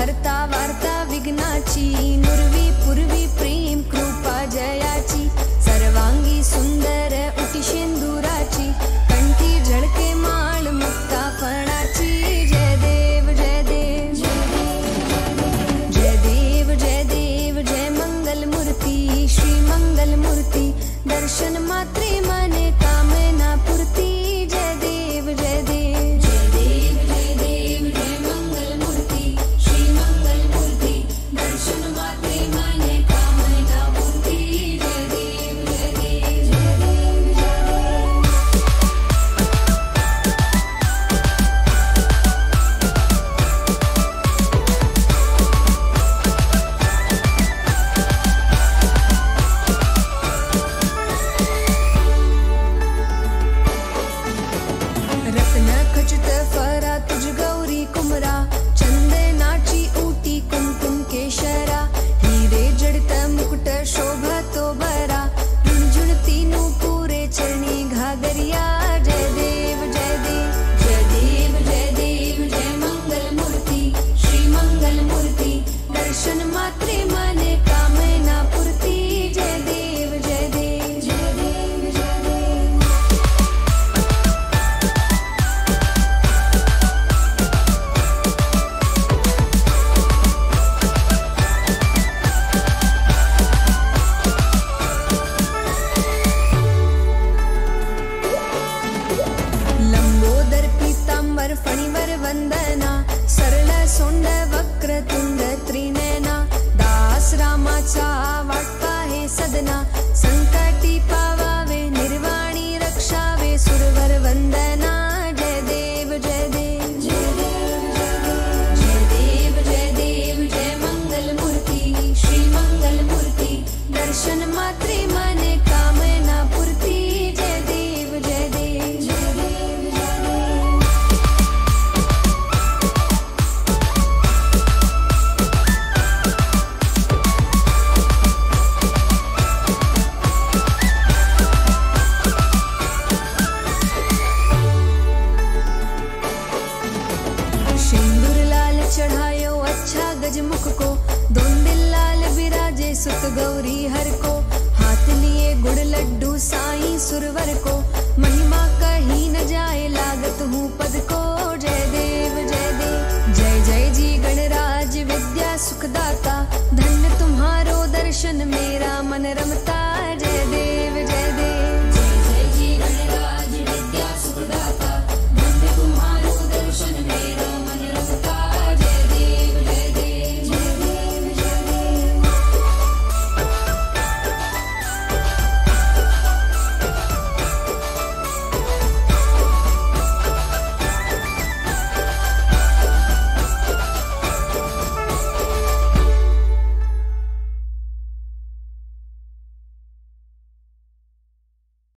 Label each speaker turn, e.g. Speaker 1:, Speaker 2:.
Speaker 1: करता वार्ता विघ्नाची नुरवी पूर्वी प्रेम कृपा जयाची सर्वांगी सुंदर उटी शेंदुराची कंठी झळके माळ मुक्ता फणाची. जय देव जय देव जय देव जय देव जय मंगल मूर्ती श्री मंगल मूर्ती दर्शन मात्रे मने कामना गज मुख को। दुंदिल लाल विराजे सुत गौरी हर को। हाथ लिए गुड़ लड्डू साई सुरवर को। महिमा कहीं न जाए लागत हूँ पद को। जय देव जय देव। जय जय जी गणराज विद्या सुखदाता। धन्य तुम्हारो दर्शन मेरा मन रमता